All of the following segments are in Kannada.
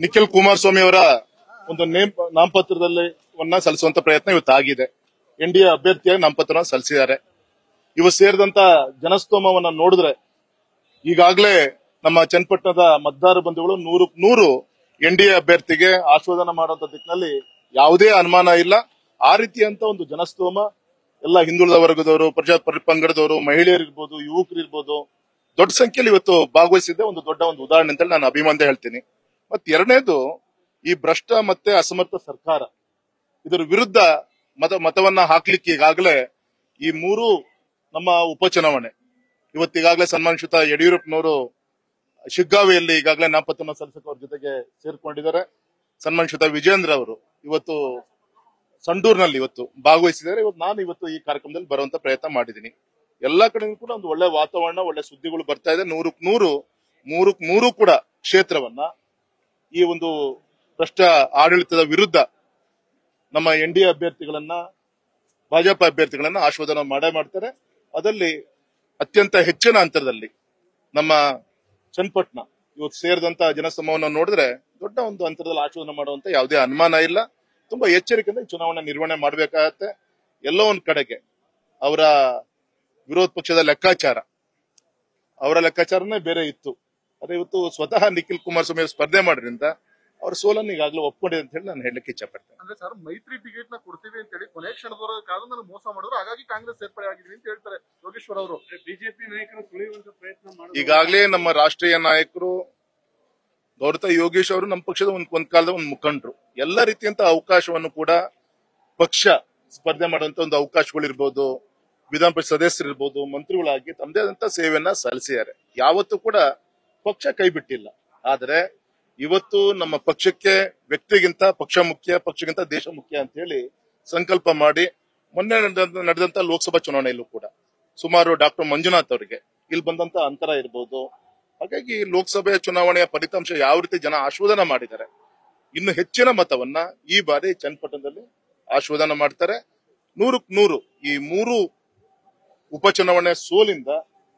ನಿಖಿಲ್ ಕುಮಾರಸ್ವಾಮಿ ಅವರ ಒಂದು ನೇಮ್, ನಾಮಪತ್ರದಲ್ಲಿ ಸಲ್ಲಿಸುವಂತ ಪ್ರಯತ್ನ ಇವತ್ತಾಗಿದೆ. ಎನ್ ಡಿ ಎ ಅಭ್ಯರ್ಥಿಯಾಗಿ ನಾಮಪತ್ರ ಸಲ್ಲಿಸಿದ್ದಾರೆ. ಇವತ್ತು ಸೇರಿದಂತ ಜನಸ್ತೋಮವನ್ನ ನೋಡಿದ್ರೆ ಈಗಾಗಲೇ ನಮ್ಮ ಚನ್ನಪಟ್ಟಣದ ಮತದಾರ ಬಂಧುಗಳು ನೂರು ನೂರು ಎನ್ ಡಿ ಎ ಅಭ್ಯರ್ಥಿಗೆ ಆಶ್ವಾದನ ಮಾಡುವಂತ ದಿಕ್ಕಿನಲ್ಲಿ ಯಾವುದೇ ಅನುಮಾನ ಇಲ್ಲ. ಆ ರೀತಿಯಂತ ಒಂದು ಜನಸ್ತೋಮ ಎಲ್ಲ ಹಿಂದುಳಿದ ವರ್ಗದವರು, ಪ್ರಜಾ ಪರ- ಪಂಗಡದವರು ಮಹಿಳೆಯರಿರ್ಬೋದು ಯುವಕರಿರ್ಬೋದು ದೊಡ್ಡ ಸಂಖ್ಯೆಯಲ್ಲಿ ಇವತ್ತು ಭಾಗವಹಿಸಿದ್ದೆ ಒಂದು ದೊಡ್ಡ ಒಂದು ಉದಾಹರಣೆ ಅಂತ ನಾನು ಅಭಿಮಾನ ಹೇಳ್ತೀನಿ. ಮತ್ತೆ ಎರಡನೇದು ಈ ಭ್ರಷ್ಟ ಮತ್ತೆ ಅಸಮರ್ಥ ಸರ್ಕಾರ. ಇದರ ವಿರುದ್ಧ ಮತ, ಮತವನ್ನ ಹಾಕ್ಲಿಕ್ಕೆ ಈಗಾಗಲೇ ಈ ಮೂರು ನಮ್ಮ ಉಪಚುನಾವಣೆ. ಇವತ್ತಿಗಾಗಲೇ ಸನ್ಮಾನಿಸಿತ ಯಡಿಯೂರಪ್ಪನವರು ಶಿಗ್ಗಾವಿಯಲ್ಲಿ ಈಗಾಗಲೇ ನಾಪತ್ತನ ಸಲ್ಲಿಸಕ್ಕೆ ಅವ್ರ ಜೊತೆಗೆ ಸೇರ್ಕೊಂಡಿದ್ದಾರೆ. ಸನ್ಮಾನಿಸಿತ ವಿಜೇಂದ್ರ ಅವರು ಇವತ್ತು ಸಂಡೂರ್ನಲ್ಲಿ ಇವತ್ತು ಭಾಗವಹಿಸಿದ್ದಾರೆ. ಇವತ್ತು ನಾನು ಇವತ್ತು ಈ ಕಾರ್ಯಕ್ರಮದಲ್ಲಿ ಬರುವಂತ ಪ್ರಯತ್ನ ಮಾಡಿದ್ದೀನಿ. ಎಲ್ಲಾ ಕಡೆಗೂ ಕೂಡ ಒಂದು ಒಳ್ಳೆ ವಾತಾವರಣ, ಒಳ್ಳೆ ಸುದ್ದಿಗಳು ಬರ್ತಾ ಇದೆ. ನೂರಕ್ ನೂರು, ಮೂರಕ್ ಮೂರು ಕೂಡ ಕ್ಷೇತ್ರವನ್ನ ಈ ಒಂದು ಭ್ರಷ್ಟ ಆಡಳಿತದ ವಿರುದ್ಧ ನಮ್ಮ ಎನ್ ಡಿ ಅಭ್ಯರ್ಥಿಗಳನ್ನ, ಭಾಜಪ ಅಭ್ಯರ್ಥಿಗಳನ್ನ ಆಶ್ವಾದನ ಮಾಡೇ ಮಾಡ್ತಾರೆ ಅದರಲ್ಲಿ ಅತ್ಯಂತ ಹೆಚ್ಚಿನ ಅಂತರದಲ್ಲಿ ನಮ್ಮ ಚನ್ನಪಟ್ಟಣ ಇವತ್ತು ಸೇರಿದಂತ ಜನಸಮೂಹವನ್ನು ನೋಡಿದ್ರೆ ದೊಡ್ಡ ಒಂದು ಅಂತರದಲ್ಲಿ ಆಶೀರ್ವಾದನ ಮಾಡುವಂತ ಯಾವುದೇ ಅನುಮಾನ ಇಲ್ಲ. ತುಂಬಾ ಎಚ್ಚರಿಕೆಯಿಂದ ಚುನಾವಣೆ ನಿರ್ವಹಣೆ ಮಾಡಬೇಕಾಗತ್ತೆ. ಎಲ್ಲೋ ಒಂದ್ ಕಡೆಗೆ ಅವರ ವಿರೋಧ ಪಕ್ಷದ ಲೆಕ್ಕಾಚಾರ, ಅವರ ಲೆಕ್ಕಾಚಾರನೇ ಬೇರೆ ಇತ್ತು. ಅದೇ ಇವತ್ತು ಸ್ವತಃ ನಿಖಿಲ್ ಕುಮಾರಸ್ವಾಮಿ ಸ್ವಾಮಿ ಸ್ಪರ್ಧೆ ಮಾಡಿದ್ರಿಂದ ಅವ್ರ ಸೋಲನ್ನು ಈಗಾಗಲೇ ಒಪ್ಕೊಂಡಿದೆ ಅಂತ ಹೇಳಿ ನಾನು ಹೇಳಲಿಕ್ಕೆ ಇಚ್ಛಪಡ್ತೇನೆ. ಅಂದ್ರೆ ಸರ್ ಮೈತ್ರಿ ಟಿಕೆಟ್ನ ಕೊಡ್ತೀವಿ ಅಂತ ಹೇಳಿ ಕೊನೆ ಕ್ಷಣದವರೆಗೆ ಕಾರಣ ನಾನು ಮೋಸ ಮಾಡಿದ್ರು. ಹಾಗಾಗಿ ಕಾಂಗ್ರೆಸ್ ಸೇರ್ಪಡೆ ಆಗಿದ್ವಿ ಅಂತ ಹೇಳ್ತಾರೆ ಯೋಗೇಶ್ವರ ಅವರು. ಬಿಜೆಪಿ ನಾಯಕರು ಸುಳಿಯುವಂತ ಪ್ರಯತ್ನ ಮಾಡಿ ಈಗಾಗಲೇ ನಮ್ಮ ರಾಷ್ಟ್ರೀಯ ನಾಯಕರು ಗೌರತ ಯೋಗೇಶ್ ಅವರು ನಮ್ಮ ಪಕ್ಷದ ಒಂದ್ ಒಂದ್ ಕಾಲದ ಒಂದು ಮುಖಂಡರು. ಎಲ್ಲ ರೀತಿಯಂತ ಅವಕಾಶವನ್ನು ಕೂಡ ಪಕ್ಷ ಸ್ಪರ್ಧೆ ಮಾಡುವಂತ ಒಂದು ಅವಕಾಶಗಳಿರ್ಬೋದು ವಿಧಾನ ಪರಿಷತ್ ಸದಸ್ಯರಿರ್ಬೋದು ಮಂತ್ರಿಗಳಾಗಿ ತಮ್ಮದೇ ಆದಂತ ಸೇವೆಯನ್ನ ಸಲ್ಲಿಸಿದ್ದಾರೆ. ಯಾವತ್ತೂ ಕೂಡ ಪಕ್ಷ ಕೈ ಬಿಟ್ಟಿಲ್ಲ. ಆದರೆ ಇವತ್ತು ನಮ್ಮ ಪಕ್ಷಕ್ಕೆ ವ್ಯಕ್ತಿಗಿಂತ ಪಕ್ಷ ಮುಖ್ಯ ಪಕ್ಷಗಿಂತ ದೇಶ ಮುಖ್ಯ ಅಂತ ಹೇಳಿ ಸಂಕಲ್ಪ ಮಾಡಿ ಮೊನ್ನೆ ನಡೆದ- ನಡೆದಂತ ಲೋಕಸಭಾ ಚುನಾವಣೆಯಲ್ಲೂ ಕೂಡ. ಸುಮಾರು ಡಾಕ್ಟರ್ ಮಂಜುನಾಥ್ ಅವರಿಗೆ. ಇಲ್ಲಿ ಬಂದಂತ ಅಂತರ ಇರ್ಬೋದು. ಹಾಗಾಗಿ ಲೋಕಸಭೆ ಚುನಾವಣೆಯ ಫಲಿತಾಂಶ ಯಾವ ರೀತಿ ಜನ ಆಶೋಧನ ಮಾಡಿದ್ದಾರೆ. ಇನ್ನು ಹೆಚ್ಚಿನ ಮತವನ್ನ ಈ ಬಾರಿ ಚನ್ನಪಟ್ಟಣದಲ್ಲಿ ಆಶೋಧನ ಮಾಡ್ತಾರೆ. ನೂರಕ್ ನೂರು ಈ ಮೂರು ಉಪಚುನಾವಣೆ ಸೋಲಿಂದ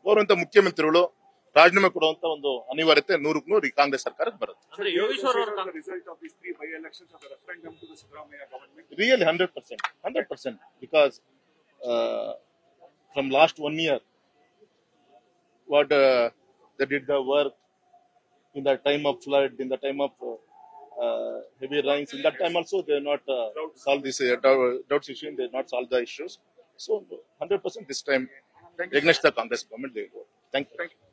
ಅವರಂತ ಮುಖ್ಯಮಂತ್ರಿಗಳು ರಾಜೀನಾಮೆ ಕೊಡುವಂತ ಒಂದು ಅನಿವಾರ್ಯತೆ ನೂರಕ್ ನೂರು ಈ ಕಾಂಗ್ರೆಸ್ ಸರ್ಕಾರಕ್ಕೆ ಬರುತ್ತೆ ಅಂದ್ರೆ ಯೋಗೇಶ್ವರ್ ಅವರು Congress result of this three by elections of referendum to the Siddaramaiah government really 100%, 100%, because uh, from last one year, what uh, they did the work in the time of flood, in the time of uh, uh, heavy rains, in that time also they not uh, solve this uh, dou- doubts issue, they not solve the issues. So 100% this time, against the Congress government, they go. Thank you. Ashok sir